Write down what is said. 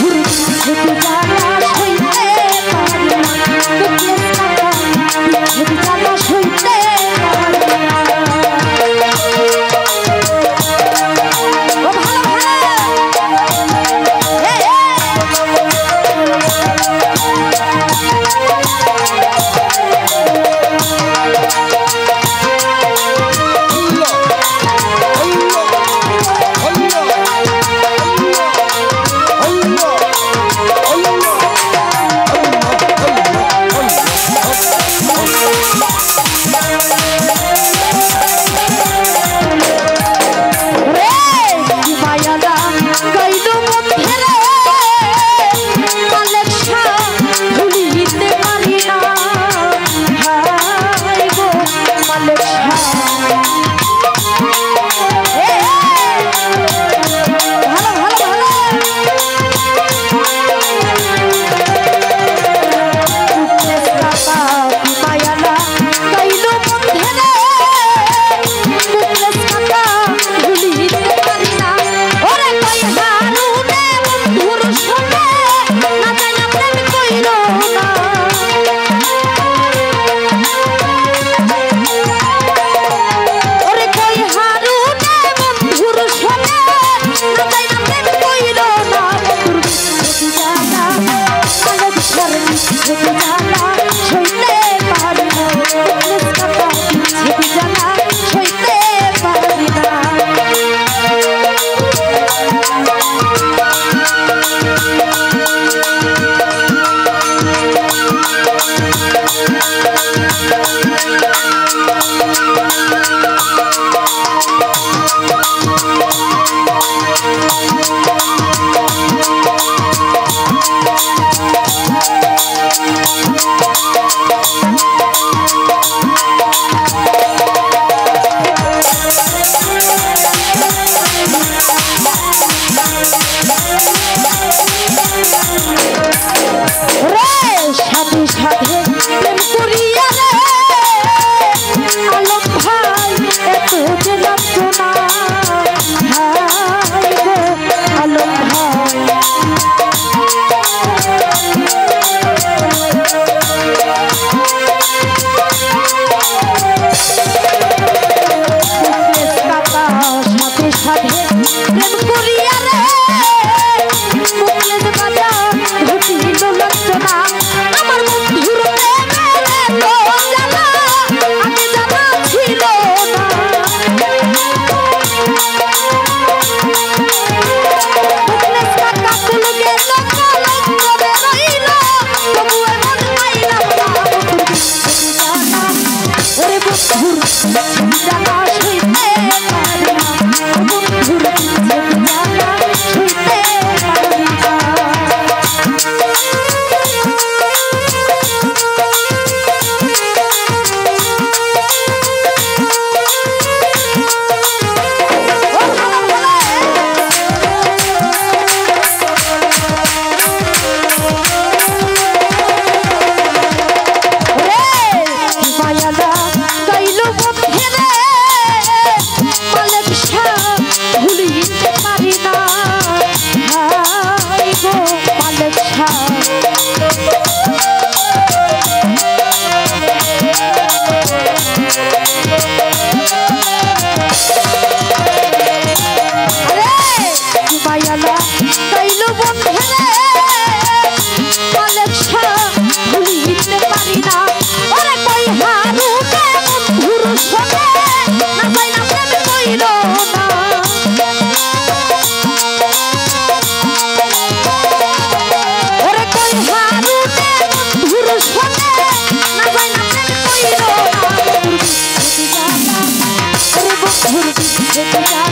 Guru Thank you. Música ওরে বন্ধুর Look around.